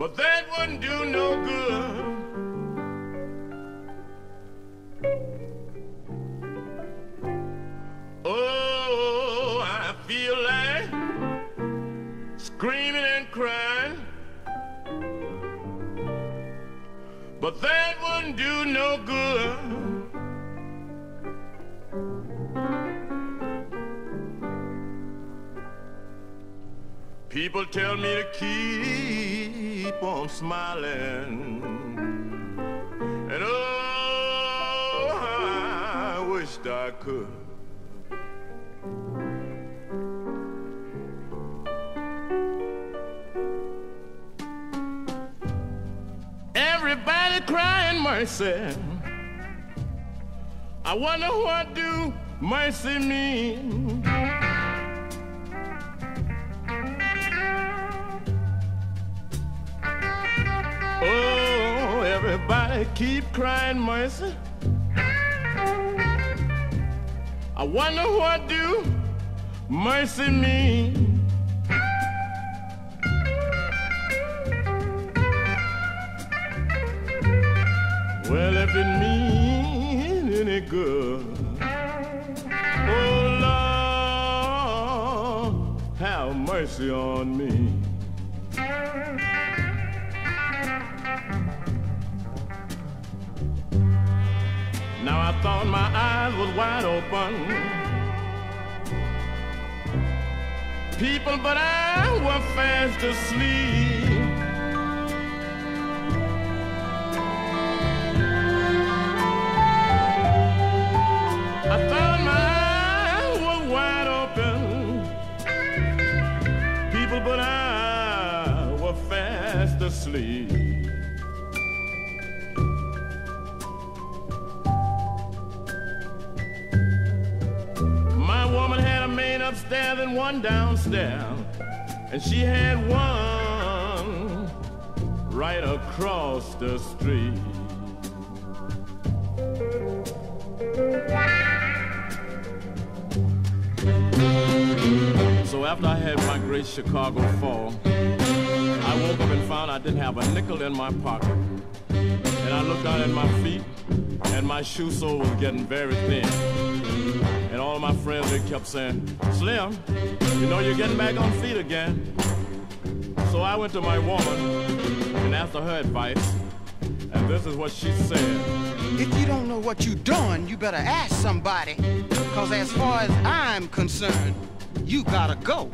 But that wouldn't do no good. Oh, I feel like screaming and crying. But that wouldn't do no good. People tell me to keep on smiling. And oh, I wished I could. Everybody crying mercy. I wonder what do mercy mean. Everybody keep crying mercy. I wonder what do mercy mean. Well, if it means any good, oh Lord, have mercy on me. Thought my eyes was wide open. People, but I was fast asleep. I my eyes was wide open. People, but I was fast asleep. Upstairs and one downstairs, and she had one right across the street. So after I had my great Chicago fall, I woke up and found I didn't have a nickel in my pocket. And I looked down at my feet, and my shoe sole was getting very thin. And all of my friends, they kept saying, Slim, you know you're getting back on feet again. So I went to my woman and asked her her advice. And this is what she said. If you don't know what you're doing, you better ask somebody. Cause as far as I'm concerned, you gotta go.